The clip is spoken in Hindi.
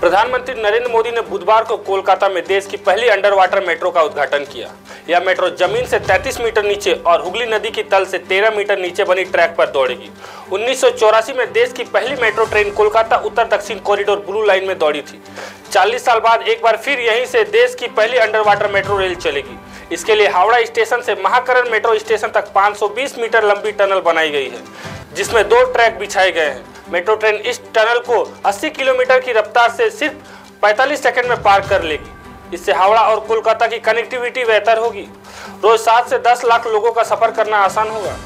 प्रधानमंत्री नरेंद्र मोदी ने बुधवार को कोलकाता में देश की पहली अंडर वाटर मेट्रो का उद्घाटन किया। यह मेट्रो ज़मीन से 33 मीटर नीचे और हुगली नदी की तल से 13 मीटर नीचे बनी ट्रैक पर दौड़ेगी। उन्नीस सौ चौरासी में देश की पहली मेट्रो ट्रेन कोलकाता उत्तर दक्षिण कॉरिडोर ब्लू लाइन में दौड़ी थी। 40 साल बाद एक बार फिर यहीं से देश की पहली अंडर वाटर मेट्रो रेल चलेगी। इसके लिए हावड़ा स्टेशन से महाकरण मेट्रो स्टेशन तक 520 मीटर लंबी टनल बनाई गई है, जिसमें दो ट्रैक बिछाए गए हैं। मेट्रो ट्रेन इस टनल को 80 किलोमीटर की रफ्तार से सिर्फ़ 45 सेकंड में पार कर लेगी। इससे हावड़ा और कोलकाता की कनेक्टिविटी बेहतर होगी। रोज सात से दस लाख लोगों का सफ़र करना आसान होगा।